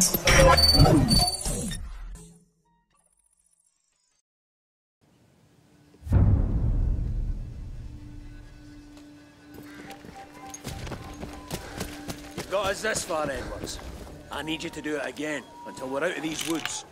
You've got us this far, Edwards. I need you to do it again, until we're out of these woods.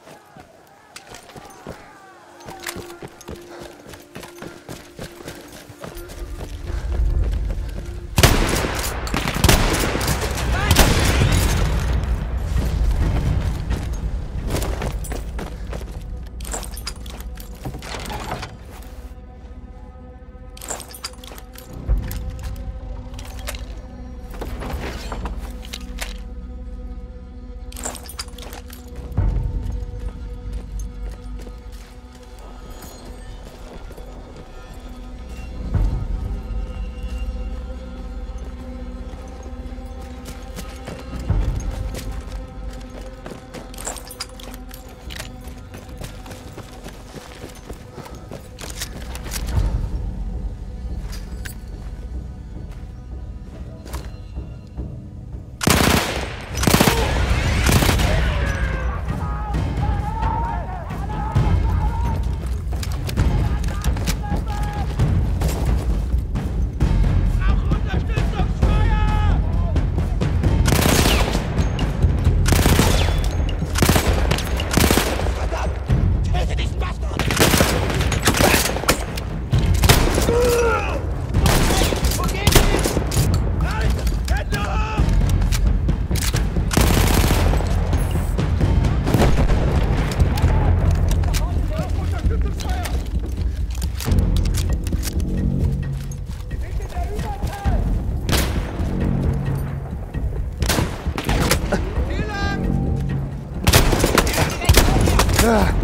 Ugh.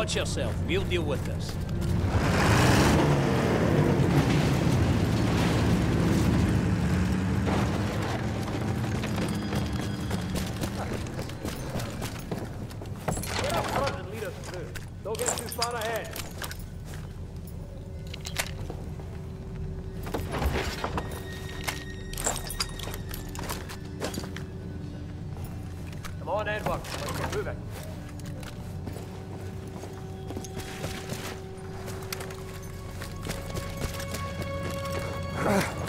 Watch yourself. We'll deal with this. Uh.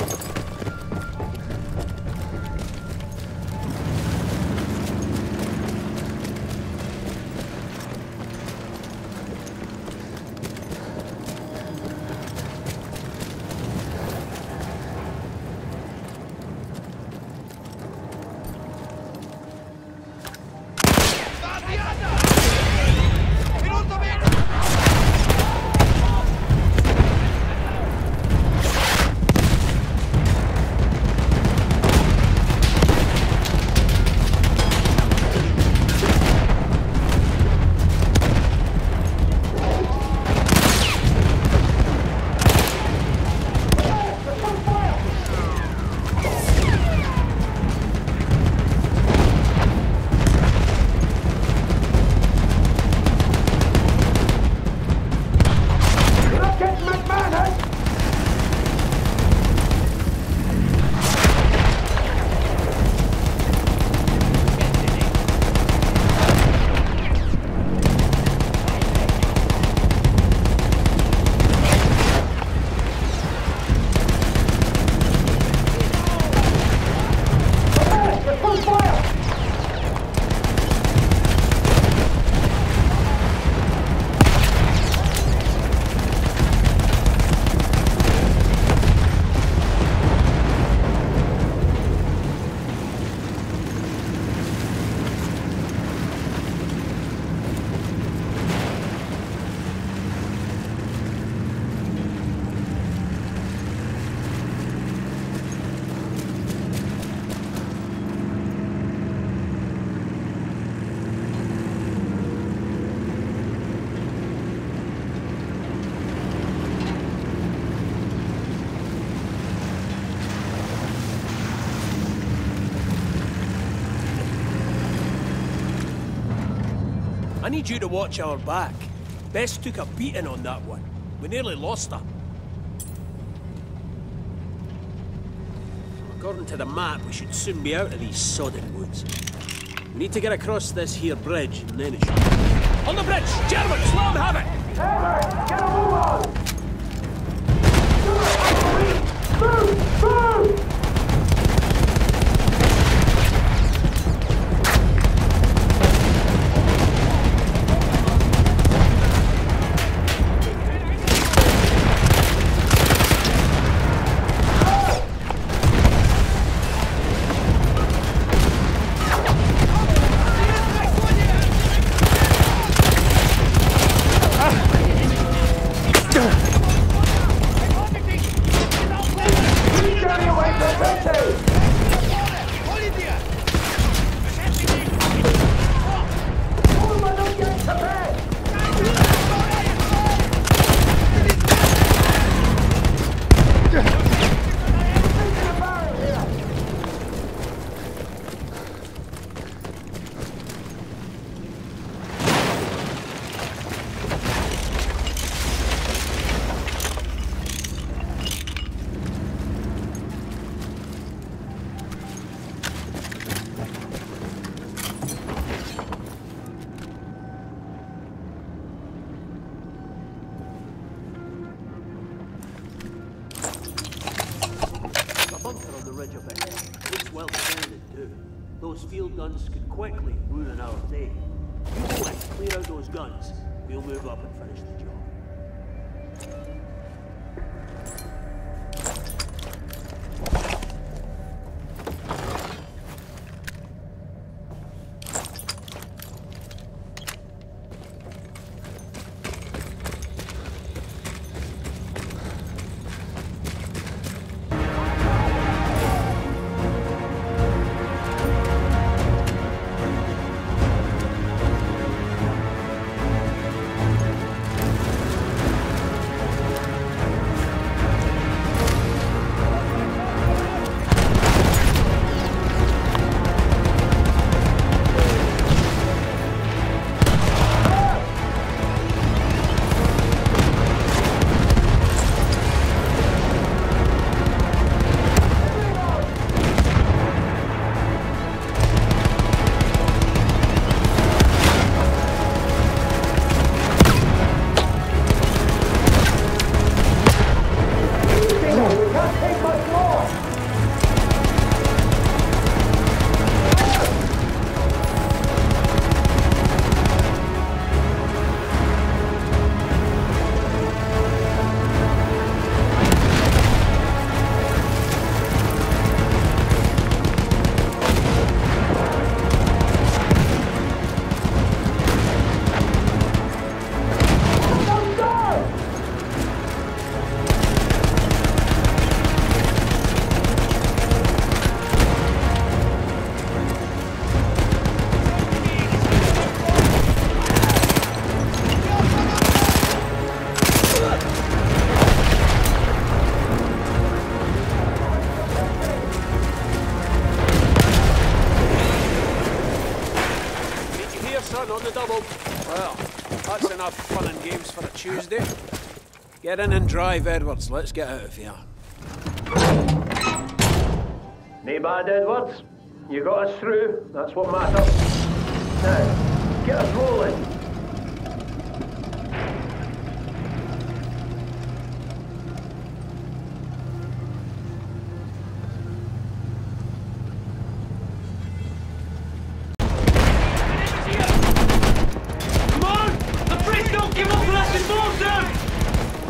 Need you to watch our back. Bess took a beating on that one. We nearly lost her. According to the map, we should soon be out of these sodden woods. We need to get across this here bridge, and then it should... On the bridge! Germans, let them have it! Hammer, get a move on! Move! Move! Looks well defended, too. Those field guns could quickly ruin our day. You go and clear out those guns. We'll move up and finish the job. On the double? Well, that's enough fun and games for a Tuesday. Get in and drive, Edwards. Let's get out of here. Nay bad, Edwards. You got us through. That's what matters. Now, get us rolling.